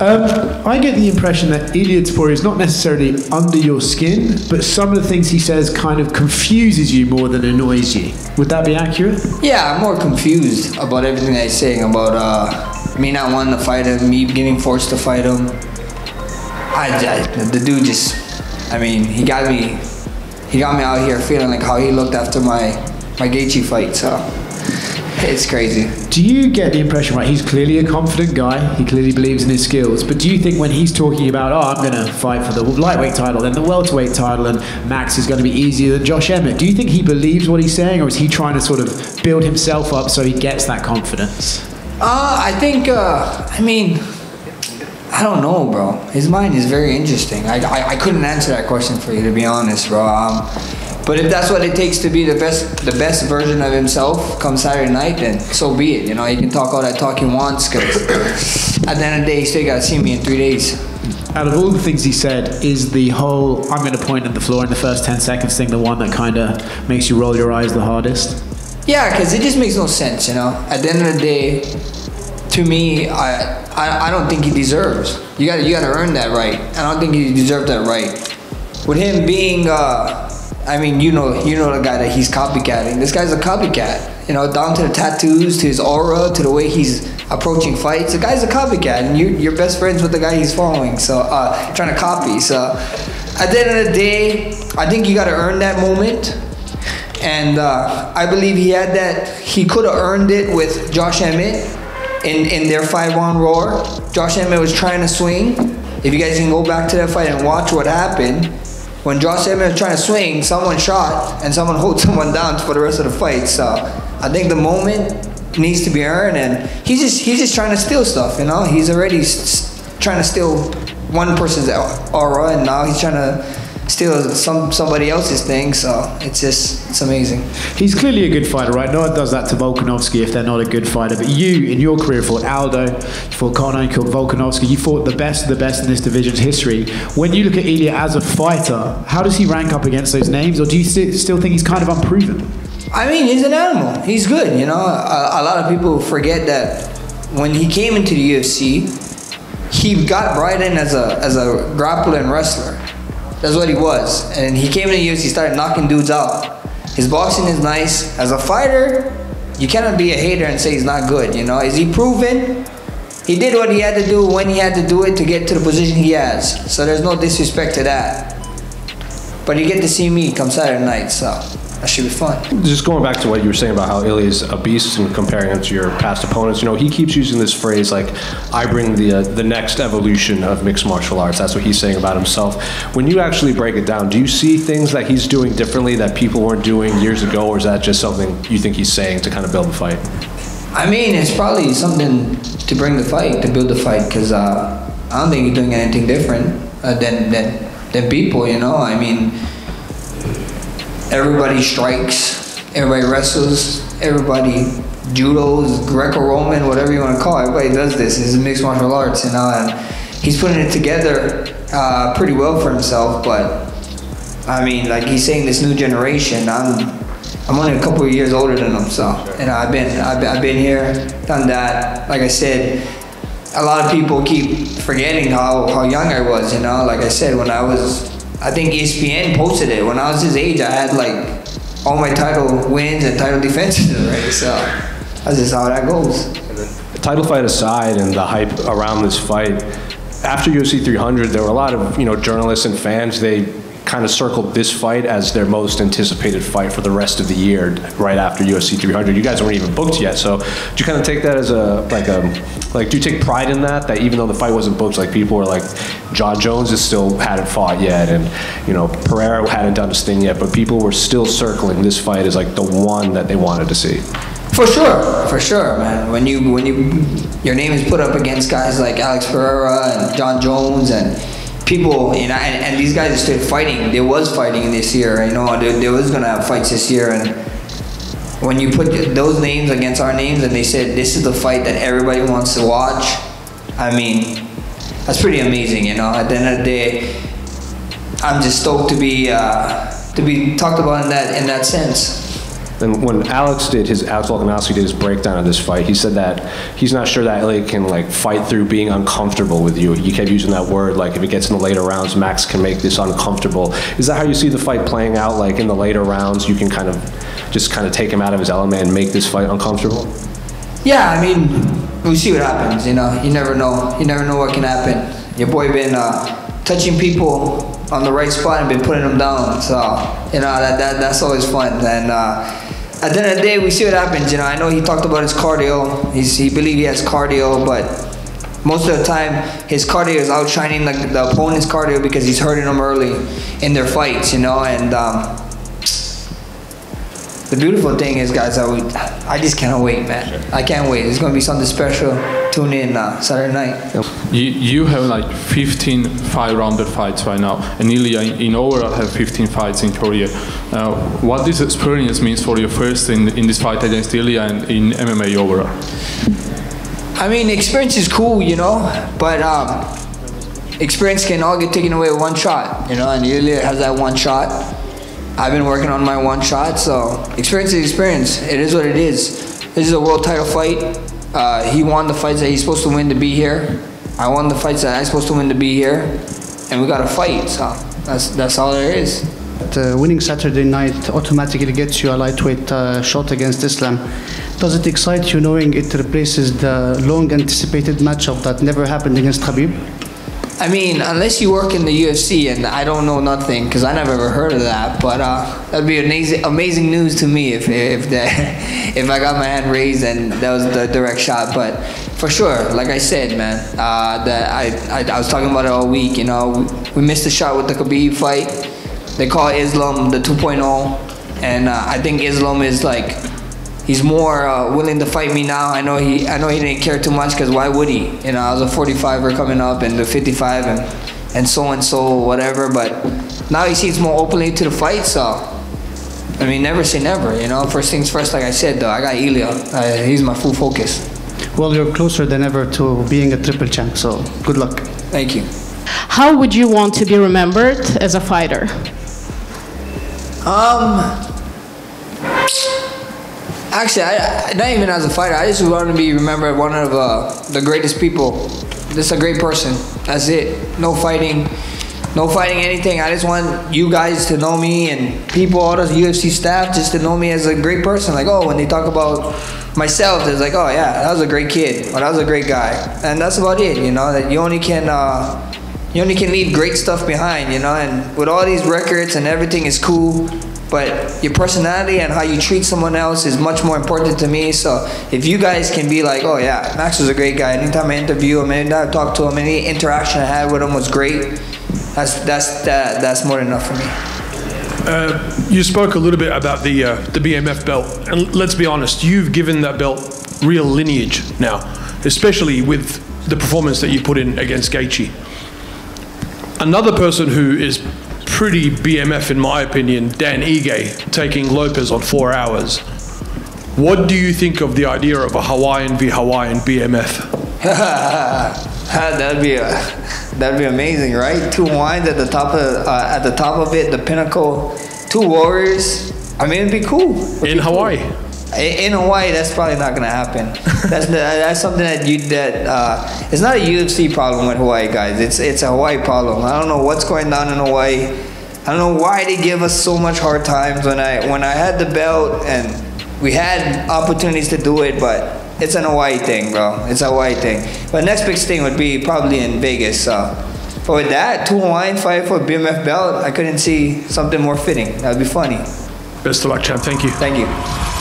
Um, I get the impression that Ilia Topuria is not necessarily under your skin, but some of the things he says kind of confuses you more than annoys you. Would that be accurate? Yeah, I'm more confused about everything that he's saying about uh, me not wanting to fight him, me getting forced to fight him. I, I the dude just, I mean, he got me, he got me out here feeling like how he looked after my my Gaethje fight. So it's crazy. Do you get the impression, right? He's clearly a confident guy. He clearly believes in his skills. But do you think when he's talking about, oh, I'm going to fight for the lightweight title, then the welterweight title, and Max is going to be easier than Josh Emmett, do you think he believes what he's saying, or is he trying to sort of build himself up so he gets that confidence? Uh, I think, uh, I mean, I don't know, bro. His mind is very interesting. I, I, I couldn't answer that question for you, to be honest, bro. Um, but if that's what it takes to be the best, the best version of himself come Saturday night, then so be it. You know, he can talk all that talk he wants, because at the end of the day, he still got to see me in three days. Out of all the things he said, is the whole I'm going to point at the floor in the first 10 seconds thing the one that kind of makes you roll your eyes the hardest? Yeah, because it just makes no sense, you know? At the end of the day, to me, I, I, I don't think he deserves. You got you got to earn that right. I don't think he deserves that right. With him being uh, I mean, you know, you know the guy that he's copycatting. This guy's a copycat. You know, down to the tattoos, to his aura, to the way he's approaching fights. The guy's a copycat, and you, you're best friends with the guy he's following. So, uh, trying to copy. So, at the end of the day, I think you got to earn that moment. And uh, I believe he had that. He could have earned it with Josh Emmett in in their five-rounder. Josh Emmett was trying to swing. If you guys can go back to that fight and watch what happened when Josh Emmett was trying to swing, someone shot and someone hold someone down for the rest of the fight. So I think the moment needs to be earned, and he's just he's just trying to steal stuff. You know, he's already trying to steal one person's aura, and now he's trying to steal some somebody else's thing. So it's just it's amazing. He's clearly a good fighter, right? No one does that to Volkanovski if they're not a good fighter. But you, in your career, fought Aldo, you fought Conor, you fought Volkanovski. You fought the best of the best in this division's history. When you look at Ilia as a fighter, how does he rank up against those names, or do you st- still think he's kind of unproven? I mean, he's an animal. He's good. You know, a, a lot of people forget that when he came into the UFC, he got brought in as a as a grappler and wrestler. That's what he was. And he came in the UFC, started knocking dudes out. His boxing is nice. As a fighter, you cannot be a hater and say he's not good. You know, is he proven? He did what he had to do when he had to do it to get to the position he has. So there's no disrespect to that. But you get to see me come Saturday night, so should be fun. Just going back to what you were saying about how Ilia's a beast and comparing him to your past opponents, you know, he keeps using this phrase like, I bring the, uh, the next evolution of mixed martial arts. That's what he's saying about himself. When you actually break it down, do you see things that he's doing differently that people weren't doing years ago, or is that just something you think he's saying to kind of build the fight? I mean, it's probably something to bring the fight, to build the fight, because uh, I don't think he's doing anything different uh, than, than, than people, you know? I mean, everybody strikes, everybody wrestles, everybody judos, Greco-Roman, whatever you want to call it. Everybody does this. It's mixed martial arts, and he's putting it together uh, pretty well for himself. But I mean, like he's saying, this new generation. I'm I'm only a couple of years older than him, so know, I've been I've been, I've been here, done that. Like I said, a lot of people keep forgetting how how young I was. You know, like I said, when I was I think ESPN posted it. When I was his age, I had like all my title wins and title defenses already. So that's just how that goes. The Title fight aside, and the hype around this fight, after UFC 300, there were a lot of you know journalists and fans. They kind of circled this fight as their most anticipated fight for the rest of the year, right after UFC 300. You guys weren't even booked yet, so do you kind of take that as a like a like do you take pride in that? That even though the fight wasn't booked, like people were like, Jon Jones is still hadn't fought yet, and you know Pereira hadn't done his thing yet, but people were still circling this fight as like the one that they wanted to see. For sure, for sure, man. When you when you your name is put up against guys like Alex Pereira and Jon Jones and people, you know, and, and, these guys are still fighting. There was fighting this year, you know, there, there was gonna have fights this year, and when you put those names against our names, and they said this is the fight that everybody wants to watch, I mean, that's pretty amazing, you know. At the end of the day, I'm just stoked to be uh, to be talked about in that in that sense. And when Alex did his, Alex Volkanovski did his breakdown of this fight, he said that he's not sure that Ilia can like fight through being uncomfortable with you. You kept using that word, like if it gets in the later rounds, Max can make this uncomfortable. Is that how you see the fight playing out? Like in the later rounds, you can kind of just kind of take him out of his element and make this fight uncomfortable? Yeah, I mean, we'll see what happens. You know, you never know. You never know what can happen. Your boy been uh, touching people on the right spot and been putting them down. So you know that, that that's always fun. And uh, at the end of the day, we see what happens. You know, I know he talked about his cardio. He's, he believe he has cardio, but most of the time his cardio is outshining the, the opponent's cardio because he's hurting them early in their fights. You know, and um, the beautiful thing is, guys, I, would, I just cannot wait, man. I can't wait. It's going to be something special. Tune in uh, Saturday night. You, you have like 15 five-rounded fights right now, and Ilia in overall have 15 fights in career. Uh, what this experience means for you first in, in this fight against Ilia and in MMA overall? I mean, experience is cool, you know, but um, experience can all get taken away with one shot, you know, and Ilia has that one shot. I've been working on my one shot, so experience is experience. It is what it is. This is a world title fight. Uh, he won the fights that he's supposed to win to be here. I won the fights that I'm supposed to win to be here, and we got to fight. So that's that's all there is. Uh, winning Saturday night automatically gets you a lightweight uh, shot against Islam. Does it excite you knowing it replaces the long anticipated matchup that never happened against Khabib? I mean, unless you work in the UFC, and I don't know nothing because I never ever heard of that. But uh, that'd be amazing, amazing news to me if if that if I got my hand raised and that was the direct shot. But for sure, like I said, man, uh, that I, I I was talking about it all week. You know, we, missed the shot with the Khabib fight. They call Islam the 2.0, and uh, I think Islam is like he's more uh, willing to fight me now. I know he I know he didn't care too much because why would he? You know, I was a 45er coming up and the 55 and and so and so whatever. But now he seems more openly to the fight. So I mean, never say never. You know, first things first. Like I said, though, I got Ilia. Uh, he's my full focus. Well, you're closer than ever to being a triple champ. So good luck. Thank you. How would you want to be remembered as a fighter? Um. Actually, I, not even as a fighter. I just want to be remembered one of uh, the greatest people. Just a great person. That's it. No fighting. No fighting anything. I just want you guys to know me and people, all the UFC staff, just to know me as a great person. Like, oh, when they talk about myself, it's like, oh yeah, that was a great kid, or that was a great guy, and that's about it. You know that you only can. Uh, you only can leave great stuff behind, you know, and with all these records and everything is cool, but your personality and how you treat someone else is much more important to me. So if you guys can be like, oh yeah, Max was a great guy. Anytime I interview him, anytime I talk to him, any interaction I had with him was great. That's that's that, that's more than enough for me. Uh, you spoke a little bit about the uh, the BMF belt, and let's be honest, you've given that belt real lineage now, especially with the performance that you put in against Gaethje. Another person who is pretty BMF in my opinion, Dan Ige, taking Lopes on four hours. What do you think of the idea of a Hawaiian v Hawaiian BMF? that'd be a, that'd be amazing, right? Two wines at the top of uh, at the top of it, the pinnacle. Two warriors. I mean, it'd be cool. It'd in be Hawaii. Cool. In Hawaii, that's probably not gonna happen. That's that's something that you that uh, it's not a UFC problem with Hawaii guys. It's it's a Hawaii problem. I don't know what's going on in Hawaii. I don't know why they give us so much hard times when I when I had the belt and we had opportunities to do it, but it's an Hawaii thing, bro. It's a Hawaii thing. But next big thing would be probably in Vegas. So. But with that, two Hawaiian fight for BMF belt, I couldn't see something more fitting. That'd be funny. Best of luck, champ. Thank you. Thank you.